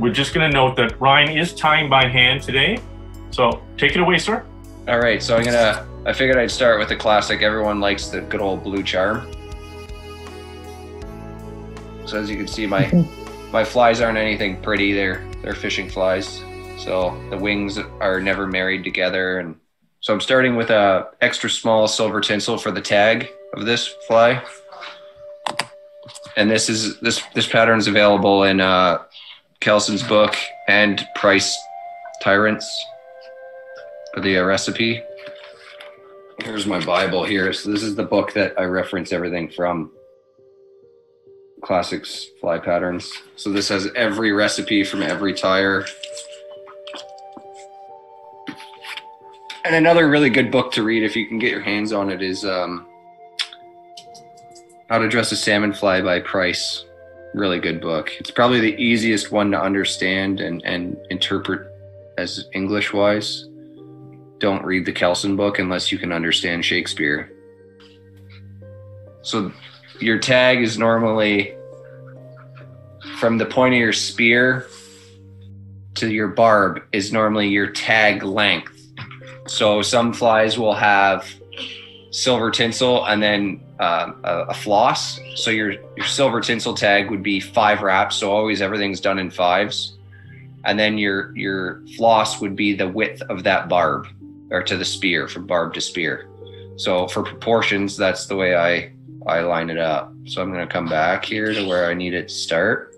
we're just going to note that Ryan is tying by hand today. So take it away, sir. All right, so I'm gonna. I figured I'd start with the classic. Everyone likes the good old blue charm. So as you can see, my my flies aren't anything pretty. They're they're fishing flies. So the wings are never married together, and so I'm starting with a extra small silver tinsel for the tag of this fly. And this is this this pattern is available in uh, Kelson's book and Price Tyrants for the uh, recipe. Here's my Bible here. So this is the book that I reference everything from. Classics fly patterns. So this has every recipe from every tire. And another really good book to read if you can get your hands on it is um, How to Dress a Salmon Fly by Pryce. Really good book. It's probably the easiest one to understand and, and interpret as English wise. Don't read the Kelson book unless you can understand Shakespeare. So your tag is normally from the point of your spear to your barb is normally your tag length. So some flies will have silver tinsel and then um, a, a floss. So your your silver tinsel tag would be five wraps. So always everything's done in fives, and then your your floss would be the width of that barb or to the spear from barb to spear. So for proportions, that's the way I I line it up. So I'm gonna come back here to where I need it to start.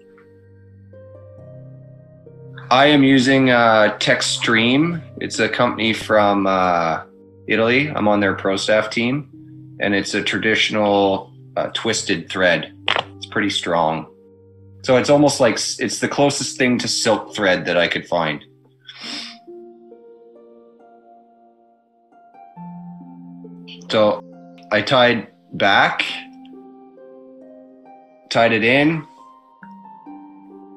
I am using uh, Textreme. It's a company from uh, Italy. I'm on their pro staff team, and it's a traditional uh, twisted thread. It's pretty strong. So it's almost like it's the closest thing to silk thread that I could find. So I tied back, tied it in,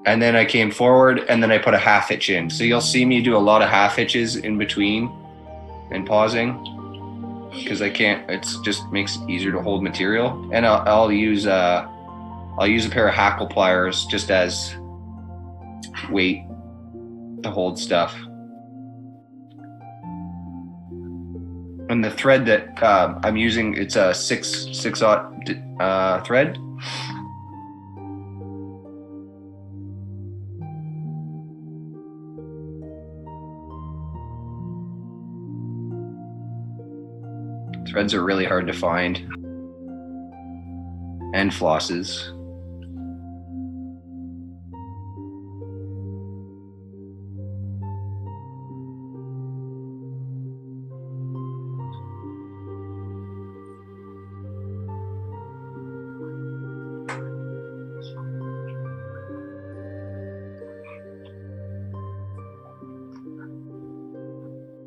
and then I came forward and then I put a half hitch in. So you'll see me do a lot of half hitches in between and pausing because I can't. It's just makes it easier to hold material. And I'll, I'll use uh, I'll use a pair of hackle pliers just as weight to hold stuff. And the thread that uh, I'm using, it's a six six aught uh, thread. Threads are really hard to find. And flosses.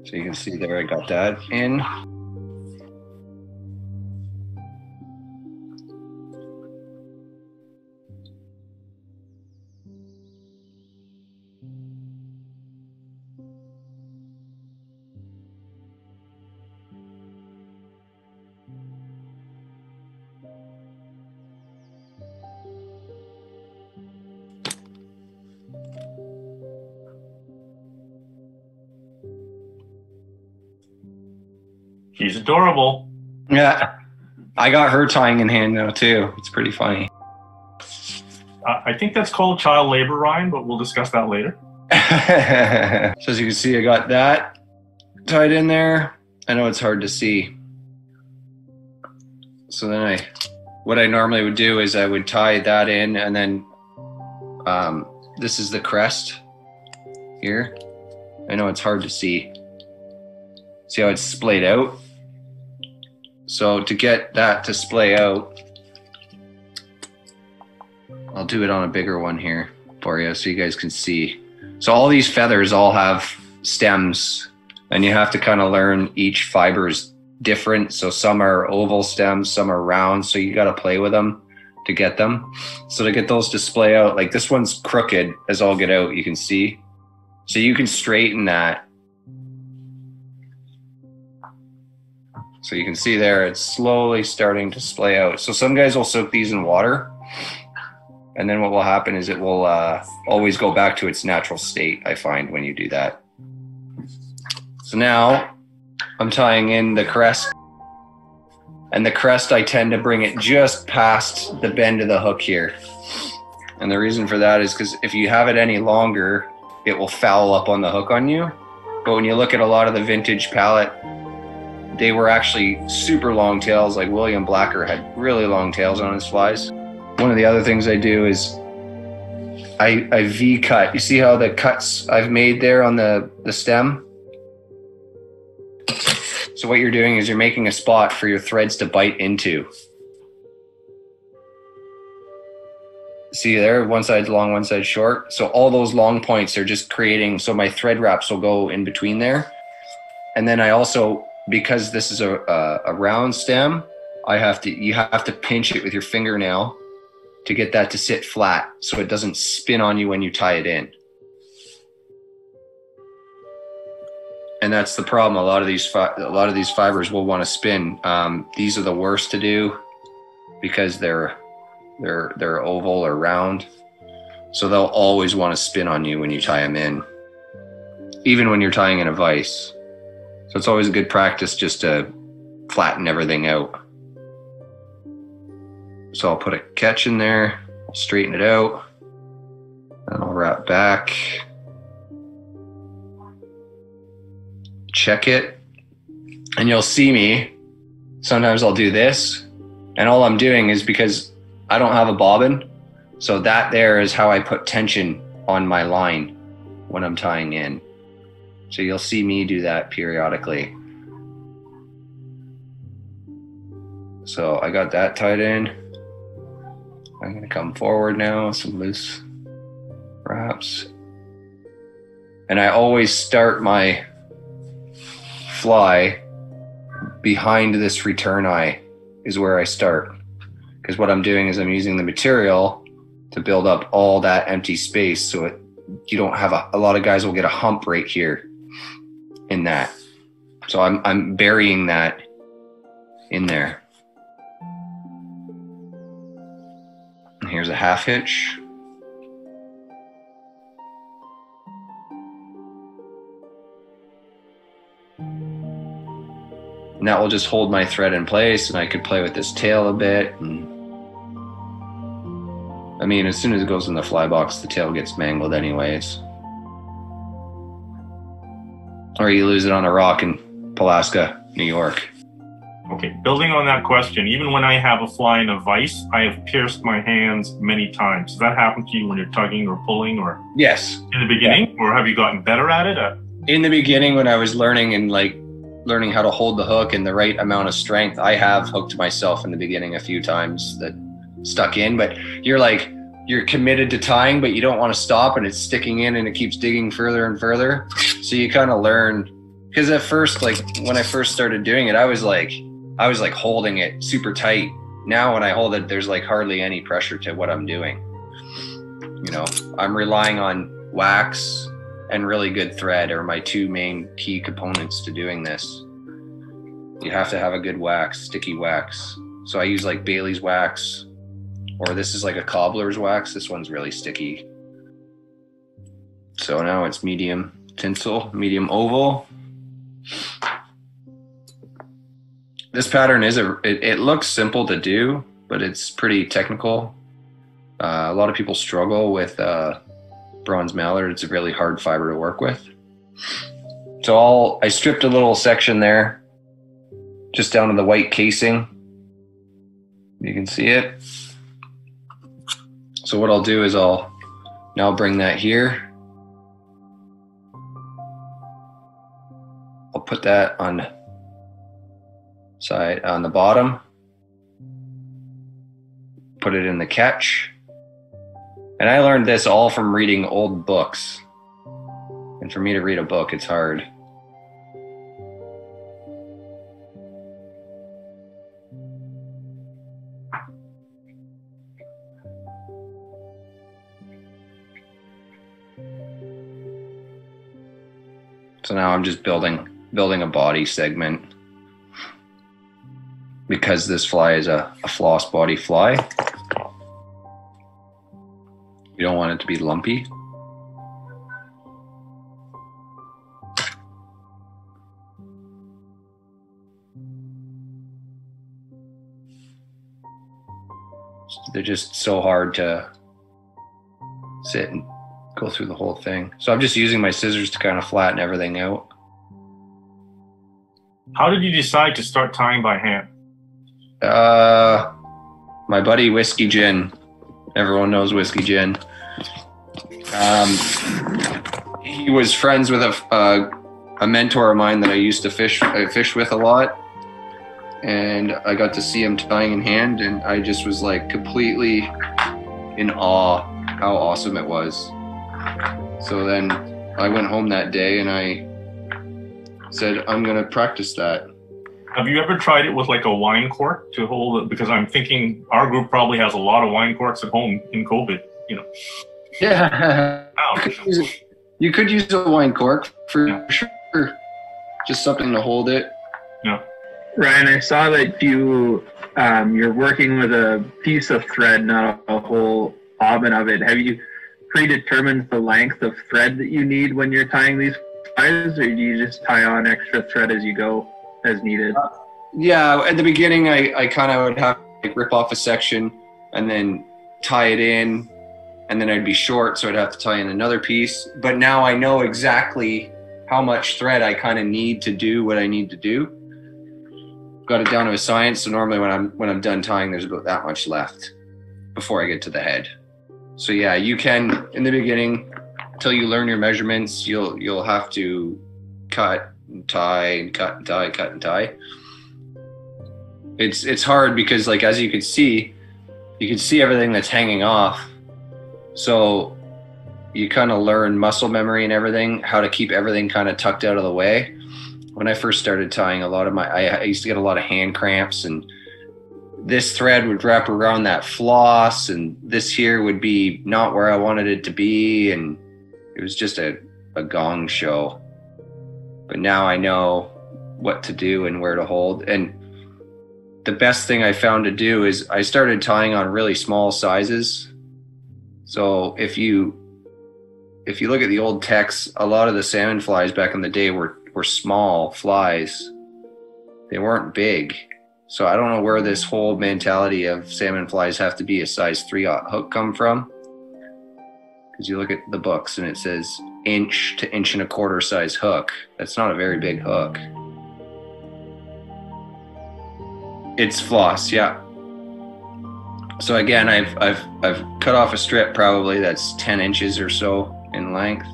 So you can see there I got that in. Adorable. Yeah. I got her tying in hand now too. It's pretty funny. Uh, I think that's called child labor, Ryan, but we'll discuss that later. so as you can see, I got that tied in there. I know it's hard to see. So then I, what I normally would do is I would tie that in and then um, this is the crest here. I know it's hard to see. See how it's splayed out? So to get that to splay out, I'll do it on a bigger one here for you so you guys can see. So all these feathers all have stems and you have to kind of learn each fiber's different. So some are oval stems, some are round. So you got to play with them to get them. So to get those to splay out, like this one's crooked as all get out, you can see. So you can straighten that. So you can see there, it's slowly starting to splay out. So some guys will soak these in water And then what will happen is it will uh, always go back to its natural state, I find, when you do that. So now I'm tying in the crest. And the crest, I tend to bring it just past the bend of the hook here. And the reason for that is because if you have it any longer, it will foul up on the hook on you. But when you look at a lot of the vintage pallet, they were actually super long tails. Like William Blacker had really long tails on his flies. One of the other things I do is I, I V cut. You see how the cuts I've made there on the, the stem? So what you're doing is you're making a spot for your threads to bite into. See there, one side's long, one side's short. So all those long points are just creating, so my thread wraps will go in between there. And then I also, because this is a, a, a round stem, I have to, you have to pinch it with your fingernail to get that to sit flat so it doesn't spin on you when you tie it in. And that's the problem. A lot of these fi- a lot of these fibers will want to spin. Um, these are the worst to do because they're they're they're oval or round, so they'll always want to spin on you when you tie them in, even when you're tying in a vise. So it's always a good practice just to flatten everything out. So I'll put a catch in there, straighten it out, and I'll wrap back. Check it, and you'll see me. Sometimes I'll do this, and all I'm doing is because I don't have a bobbin, so that there is how I put tension on my line when I'm tying in. So you'll see me do that periodically. So I got that tied in. I'm going to come forward now, some loose wraps. And I always start my fly behind this return eye, is where I start. Because what I'm doing is I'm using the material to build up all that empty space so it you don't have a, a lot of guys will get a hump right here in that. So I'm I'm burying that in there. Here's a half hitch. And that will just hold my thread in place and I could play with this tail a bit. And I mean, as soon as it goes in the fly box, the tail gets mangled anyways. Or you lose it on a rock in Pulaski, New York. Okay, building on that question, even when I have a fly in a vise, I have pierced my hands many times. Does that happen to you when you're tugging or pulling or Yes. in the beginning? Or have you gotten better at it? Uh, in the beginning when I was learning and like learning how to hold the hook and the right amount of strength, I have hooked myself in the beginning a few times that stuck in, but you're like you're committed to tying, but you don't want to stop and it's sticking in and it keeps digging further and further. So you kind of learn because at first, like when I first started doing it, I was like I was like holding it super tight. Now when I hold it, there's like hardly any pressure to what I'm doing. You know, I'm relying on wax and really good thread are my two main key components to doing this. You have to have a good wax, sticky wax. So I use like Bailey's wax, or this is like a cobbler's wax. This one's really sticky. So now it's medium tinsel, medium oval. This pattern is a, it, it looks simple to do, but it's pretty technical. Uh, a lot of people struggle with uh, bronze mallard. It's a really hard fiber to work with. So I'll, I stripped a little section there, just down to the white casing. You can see it. So what I'll do is I'll now bring that here. I'll put that on side on the bottom. Put it in the catch. And I learned this all from reading old books. And for me to read a book, it's hard. So now I'm just building building a body segment because this fly is a, a floss body fly. You don't want it to be lumpy. They're just so hard to sit and go through the whole thing. So I'm just using my scissors to kind of flatten everything out. How did you decide to start tying by hand? Uh, my buddy Whiskey Gin. Everyone knows Whiskey Gin. Um, he was friends with a, a a mentor of mine that I used to fish I fish with a lot, and I got to see him tying in hand, and I just was like completely in awe how awesome it was. So then I went home that day and I said I'm gonna practice that. Have you ever tried it with like a wine cork to hold it? Because I'm thinking our group probably has a lot of wine corks at home in COVID. You know, Yeah. Ouch. could use you could use a wine cork for Yeah. sure. Just something to hold it. Yeah. Ryan, I saw that you um, you're working with a piece of thread, not a, a whole bobbin of it. Have you predetermined the length of thread that you need when you're tying these ties, or do you just tie on extra thread as you go, as needed? Uh, yeah, at the beginning, I, I kind of would have like, rip off a section and then tie it in, and then I'd be short, so I'd have to tie in another piece. But now I know exactly how much thread I kind of need to do what I need to do. Got it down to a science. So normally, when I'm when I'm done tying, there's about that much left before I get to the head. So yeah, you can in the beginning until you learn your measurements, you'll you'll have to cut and tie and cut and tie, cut and tie. It's it's hard because like as you can see you can see everything that's hanging off. So you kind of learn muscle memory and everything how to keep everything kind of tucked out of the way. When i first started tying a lot of my I, I used to get a lot of hand cramps and this thread would wrap around that floss and this here would be not where i wanted it to be and it was just a, a gong show but now i know what to do and where to hold and the best thing I found to do is I started tying on really small sizes. So if you if you look at the old texts, a lot of the salmon flies back in the day were were small flies. They weren't big. So I don't know where this whole mentality of salmon flies have to be a size 3 aught hook come from. Cuz you look at the books and it says inch to inch and a quarter size hook. That's not a very big hook. It's floss, yeah. So again, I've I've I've cut off a strip probably that's ten inches or so in length,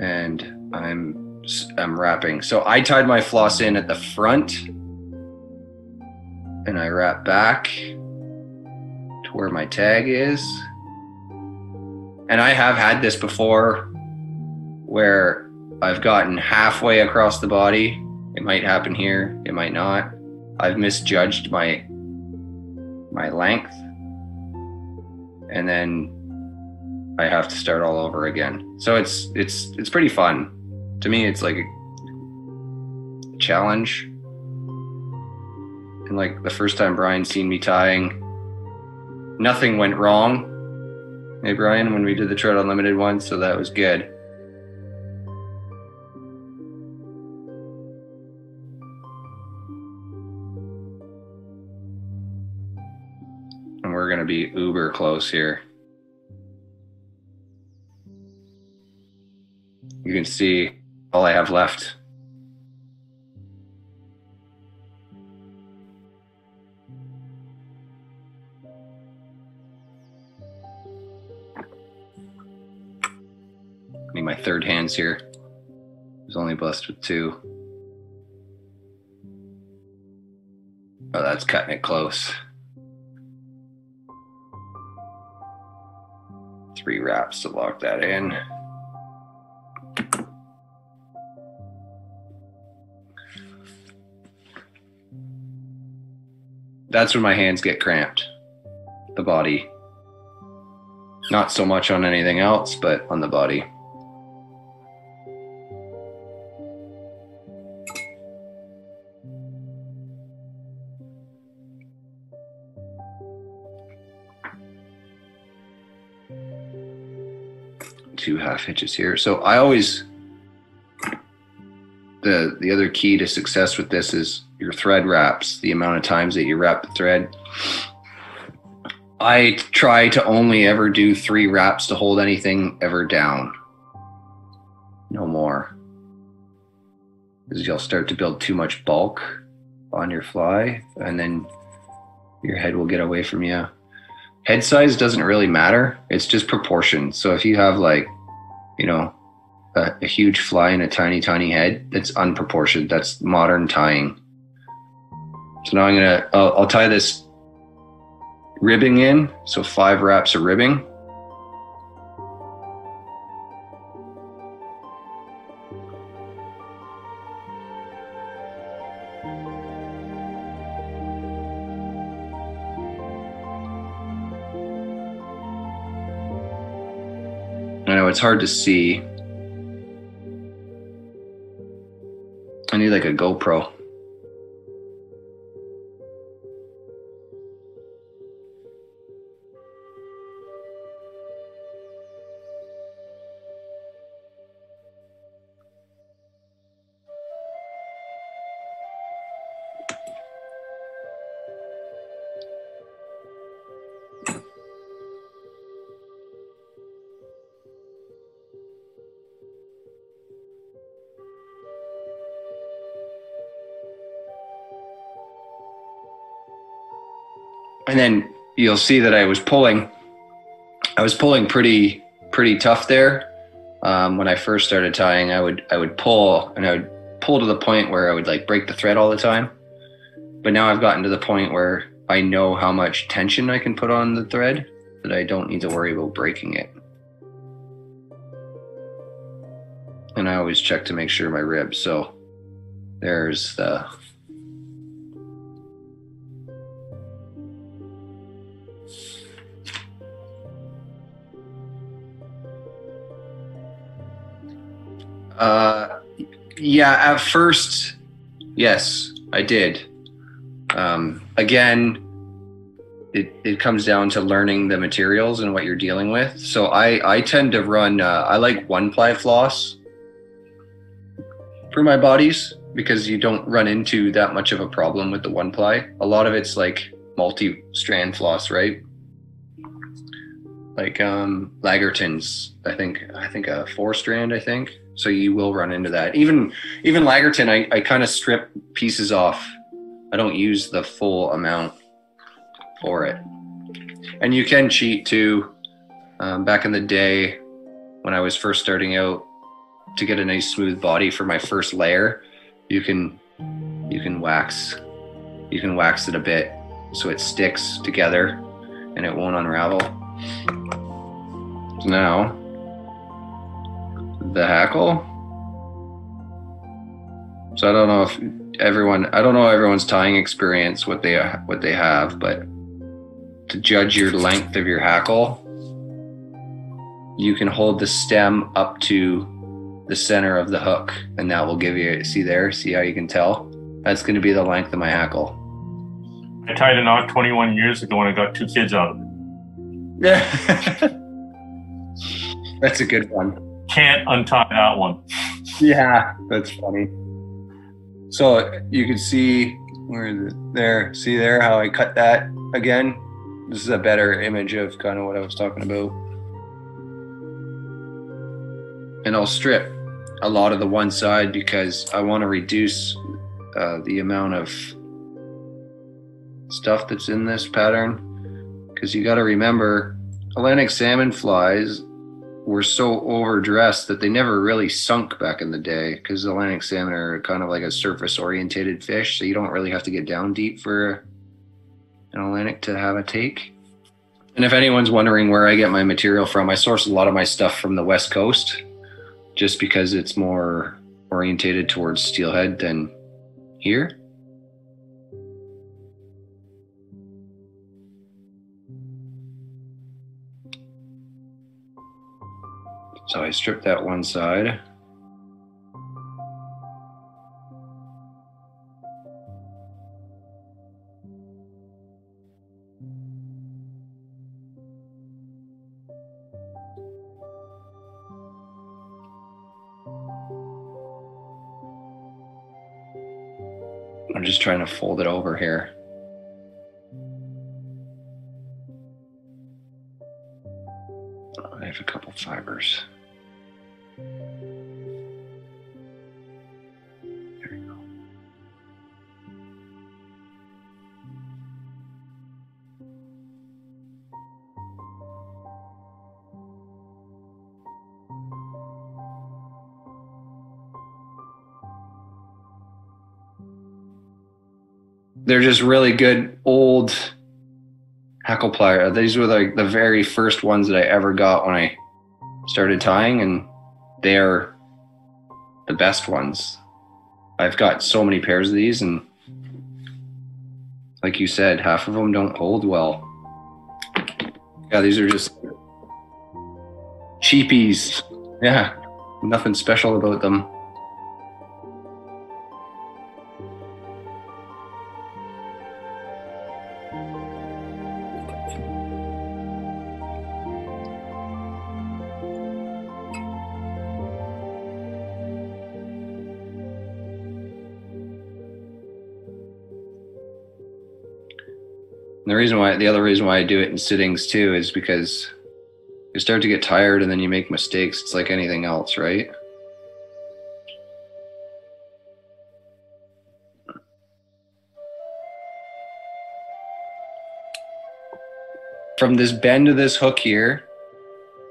and I'm I'm um, wrapping. So I tied my floss in at the front, and I wrap back to where my tag is. And I have had this before, where I've gotten halfway across the body it might happen here, it might not. I've misjudged my my length. And then I have to start all over again. So it's it's it's pretty fun. To me it's like a challenge. And like the first time Brian seen me tying, nothing went wrong. Hey Brian, when we did the Trout Unlimited one, so that was good. and we're going to be uber close here. You can see all I have left. I Need my third hands here. I was only blessed with two. Oh, that's cutting it close. three wraps to lock that in. That's when my hands get cramped. The body. Not so much on anything else, but on the body. two half hitches here. So I always the the other key to success with this is your thread wraps, the amount of times that you wrap the thread. I try to only ever do three wraps to hold anything ever down. No more. Because you'll start to build too much bulk on your fly and then your head will get away from you. Head size doesn't really matter. It's just proportion. So if you have like, you know, a, a huge fly and a tiny, tiny head, that's unproportioned. That's modern tying. So now I'm gonna, I'll, I'll tie this ribbing in. So five wraps of ribbing. I know it's hard to see. I need like a GoPro. And then you'll see that I was pulling. I was pulling pretty pretty tough there. Um, when I first started tying, I would I would pull and I would pull to the point where I would like break the thread all the time. But now I've gotten to the point where I know how much tension I can put on the thread that I don't need to worry about breaking it. And I always check to make sure my ribs. So there's the Uh, yeah, at first, yes, I did. Um, again, it, it comes down to learning the materials and what you're dealing with. So I, I tend to run, uh, I like one ply floss for my bodies because you don't run into that much of a problem with the one ply. A lot of it's like multi strand floss, right? Like um, Lagartun's, I think, I think a four strand, I think so you will run into that. Even even Lagartun, I, I kind of strip pieces off. I don't use the full amount for it. And you can cheat too. Um, back in the day, when I was first starting out, to get a nice smooth body for my first layer, you can you can wax you can wax it a bit so it sticks together and it won't unravel. So now the hackle. So I don't know if everyone I don't know everyone's tying experience what they what they have, but to judge your length of your hackle, you can hold the stem up to the center of the hook and that will give you see there, see how you can tell? That's going to be the length of my hackle. I tied a knot 21 years ago and I got two kids out of it. Yeah. That's a good one can't untie that one. Yeah, that's funny. So you can see where is it? There, see there how I cut that again. This is a better image of kind of what I was talking about. And I'll strip a lot of the one side because I want to reduce uh, the amount of stuff that's in this pattern. Because you got to remember, Atlantic salmon flies were so overdressed that they never really sunk back in the day because Atlantic salmon are kind of like a surface orientated fish. So you don't really have to get down deep for an Atlantic to have a take. And if anyone's wondering where I get my material from, I source a lot of my stuff from the West Coast just because it's more orientated towards steelhead than here. So I stripped that one side. I'm just trying to fold it over here. I have a couple fibers. Really good old hackle plier. These were like the very first ones that I ever got when I started tying, and they're the best ones. I've got so many pairs of these, and like you said, half of them don't hold well. Yeah, these are just cheapies. Yeah, nothing special about them. Reason why, the other reason why I do it in sittings too, is because you start to get tired and then you make mistakes. It's like anything else, right? From this bend to this hook here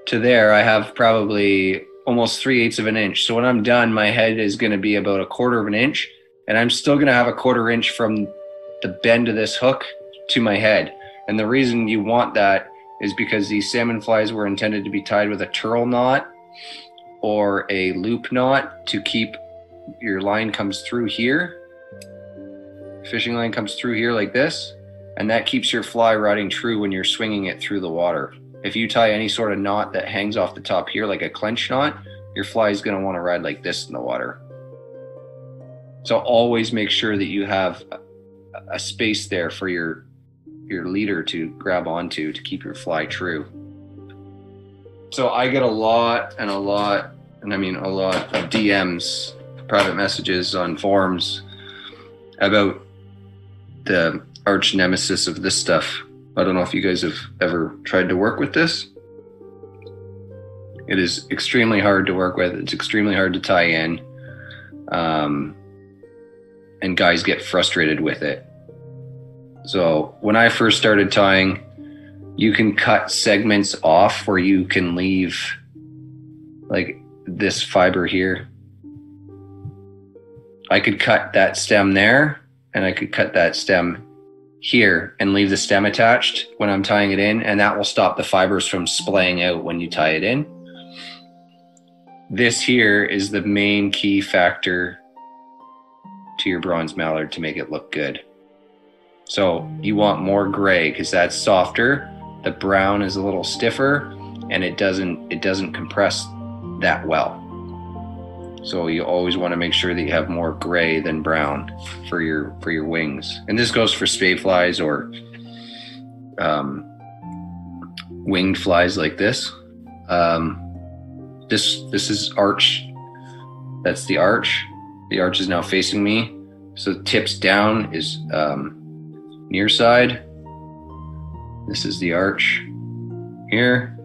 to there, I have probably almost three eighths of an inch. So when I'm done, my head is going to be about a quarter of an inch, and I'm still going to have a quarter inch from the bend of this hook to my head. And the reason you want that is because these salmon flies were intended to be tied with a Turle knot or a loop knot to keep your line comes through here. Fishing line comes through here like this, and that keeps your fly riding true when you're swinging it through the water. If you tie any sort of knot that hangs off the top here, like a clench knot, your fly is going to want to ride like this in the water. So always make sure that you have a- a space there for your your leader to grab onto to keep your fly true. So I get a lot and a lot, and I mean a lot of DMs, private messages on forums about the arch nemesis of this stuff. I don't know if you guys have ever tried to work with this. It is extremely hard to work with. It's extremely hard to tie in. Um, and guys get frustrated with it. So when I first started tying, you can cut segments off where you can leave like this fiber here. I could cut that stem there and I could cut that stem here and leave the stem attached when I'm tying it in, and that will stop the fibers from splaying out when you tie it in. This here is the main key factor to your bronze mallard to make it look good. So you want more gray because that's softer. The brown is a little stiffer and it doesn't it doesn't compress that well. So you always want to make sure that you have more gray than brown for your for your wings. And this goes for spade flies or um, winged flies like this. Um, this this is arch. That's the arch. The arch is now facing me. So tips down is um, near side. This is the arch here.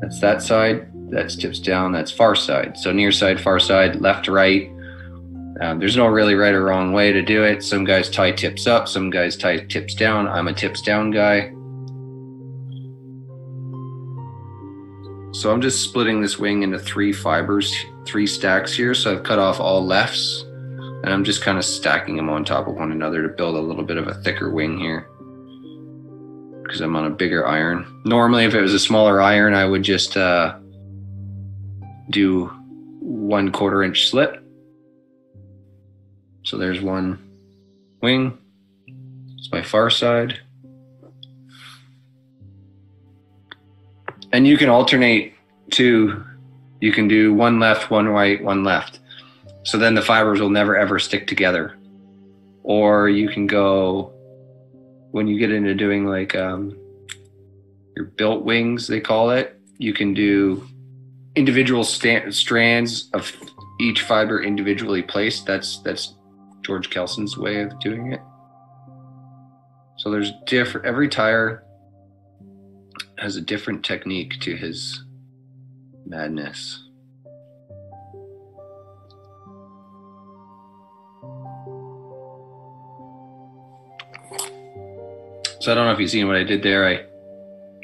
That's that side. That's tips down. That's far side. So near side, far side, left, right. Um, there's no really right or wrong way to do it. Some guys tie tips up. Some guys tie tips down. I'm a tips down guy. So I'm just splitting this wing into three fibers, three stacks here. So I've cut off all lefts and I'm just kind of stacking them on top of one another to build a little bit of a thicker wing here because I'm on a bigger iron. Normally, if it was a smaller iron, I would just uh, do one quarter inch slip. So there's one wing. It's my far side. And you can alternate to, you can do one left, one right, one left. So then the fibers will never ever stick together. Or you can go, when you get into doing like um, your built wings, they call it, you can do individual sta- strands of each fiber individually placed. That's that's George Kelson's way of doing it. So there's different every tire has a different technique to his madness. So I don't know if you've seen what I did there. I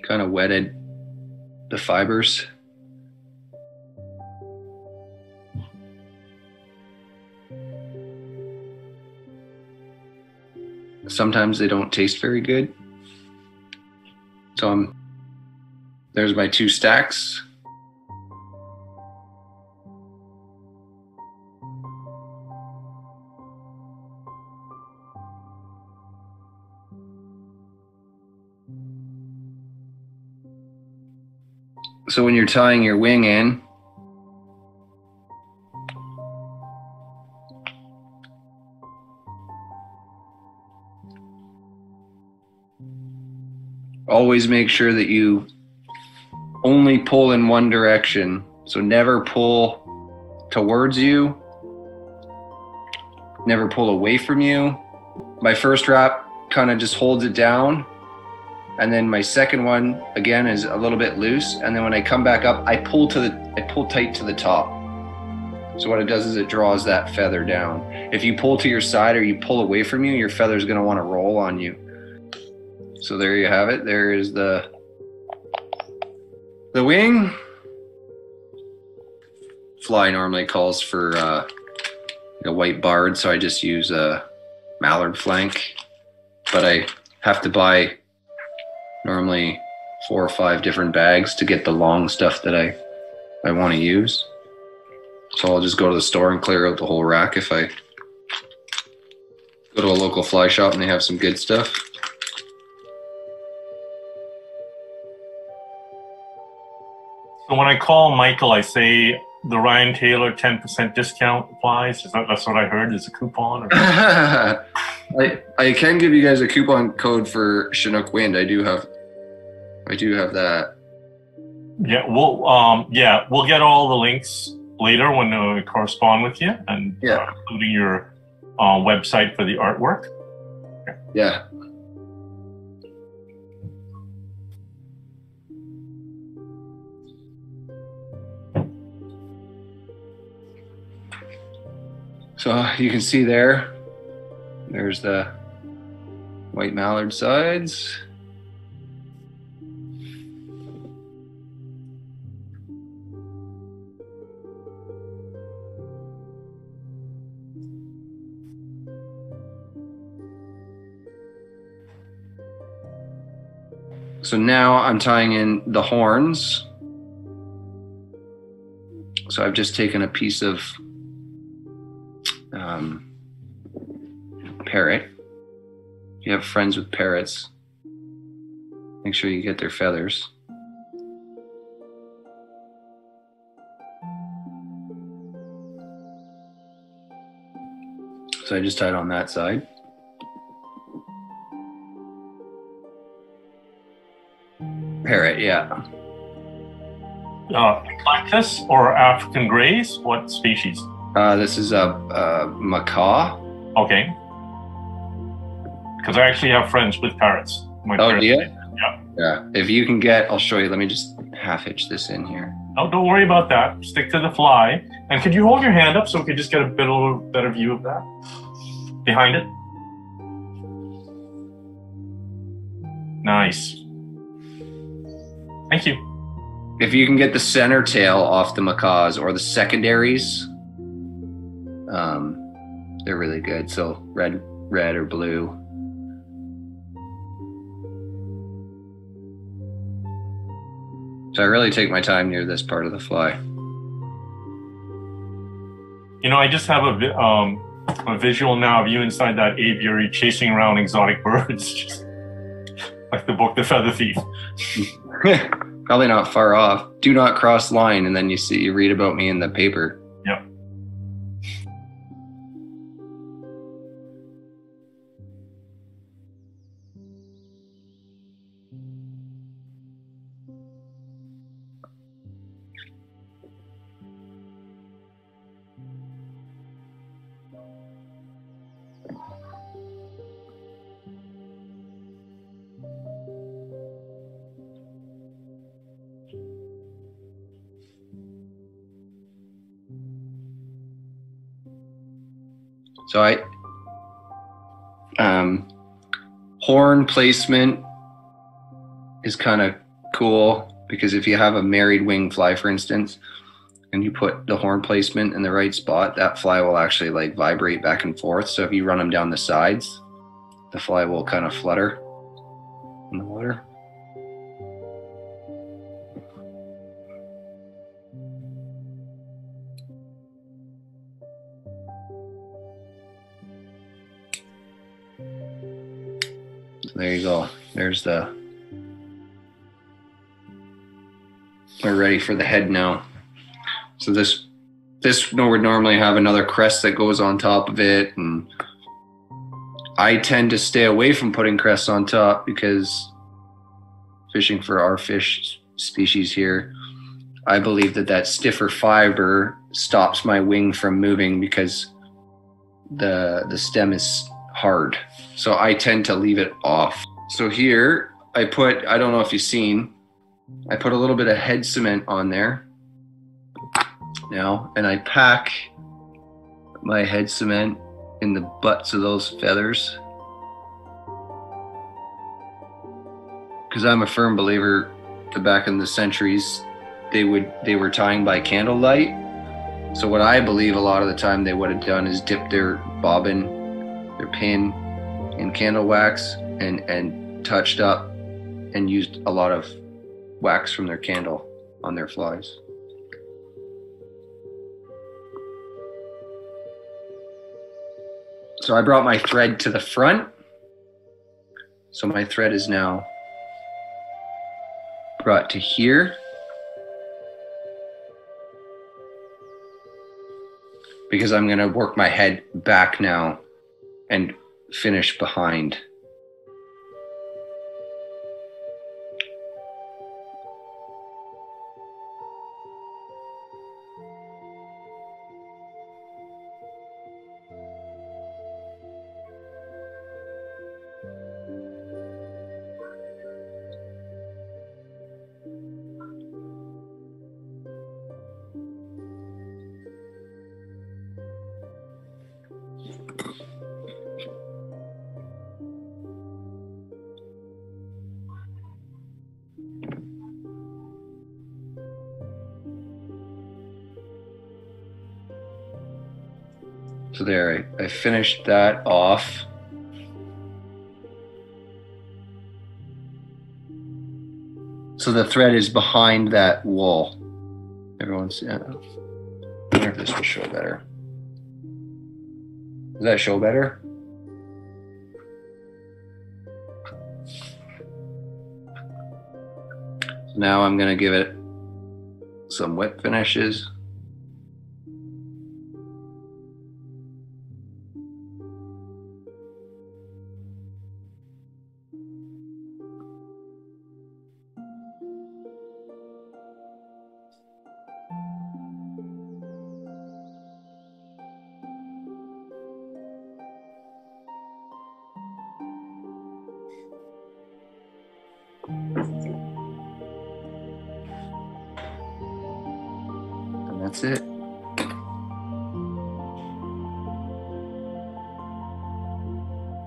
kind of wetted the fibers. Sometimes they don't taste very good. So I'm there's my two stacks. So when you're tying your wing in, always make sure that you only pull in one direction. So never pull towards you, never pull away from you. My first wrap kind of just holds it down. And then my second one again is a little bit loose. And then when I come back up, I pull to the I pull tight to the top. So what it does is it draws that feather down. If you pull to your side or you pull away from you, your feather is gonna want to roll on you. So there you have it. There is the the wing. Fly normally calls for uh, a white barred, so I just use a mallard flank. But I have to buy normally four or five different bags to get the long stuff that I I want to use. So I'll just go to the store and clear out the whole rack if I go to a local fly shop and they have some good stuff. So when I call Michael, I say the Ryan Taylor 10% discount applies. Is that, that's what I heard is a coupon? Or? I I can give you guys a coupon code for Chinook Wind. I do have I do have that. yeah, we'll um yeah, we'll get all the links later when uh, we correspond with you and Yeah. uh, including your uh, website for the artwork. Yeah. So you can see there, there's the white mallard sides. So now I'm tying in the horns. So I've just taken a piece of um, parrot. If you have friends with parrots, make sure you get their feathers. So I just tied on that side. Yeah. Uh, Eclectus or African Grays? What species? Uh, this is a, a macaw. Okay. Because I actually have friends with parrots. My Oh, you? Yeah. Yeah. If you can get, I'll show you. Let me just half hitch this in here. Oh, don't worry about that. Stick to the fly. And could you hold your hand up so we could just get a bit of a better view of that? Behind it. Nice. Thank you. If you can get the center tail off the macaws or the secondaries, um, they're really good. So red, red or blue. So I really take my time near this part of the fly. You know, I just have a, vi- um, a visual now of you inside that aviary chasing around exotic birds, just like the book The Feather Thief. Probably not far off. Do not cross line, and then you see you read about me in the paper. Horn placement is kind of cool because if you have a married wing fly, for instance, and you put the horn placement in the right spot, that fly will actually like vibrate back and forth. So if you run them down the sides, the fly will kind of flutter in the water. Go. There's the. We're ready for the head now. So this this would normally have another crest that goes on top of it, and I tend to stay away from putting crests on top because fishing for our fish species here, I believe that that stiffer fiber stops my wing from moving because the the stem is hard. So I tend to leave it off. So here I put I don't know if you've seen I put a little bit of head cement on there now and I pack my head cement in the butts of those feathers. Because I'm a firm believer that back in the centuries they would they were tying by candlelight. So what I believe a lot of the time they would have done is dip their bobbin their pin in candle wax and and touched up and used a lot of wax from their candle on their flies. So I brought my thread to the front. So my thread is now brought to here. Because I'm going to work my head back now and finish behind. So there, I, I finished that off. So the thread is behind that wall. Everyone's. Uh, I wonder if this will show better. Does that show better? Now I'm going to give it some wet finishes. That's it.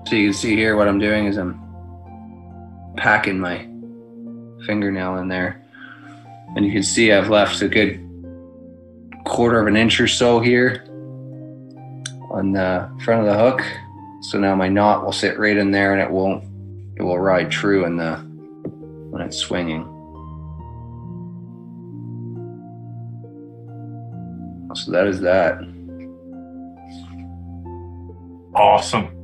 So you can see here what I'm doing is I'm packing my fingernail in there. And you can see I've left a good quarter of an inch or so here on the front of the hook. So now my knot will sit right in there and it won't it will ride true in the when it's swinging. So that is that. Awesome.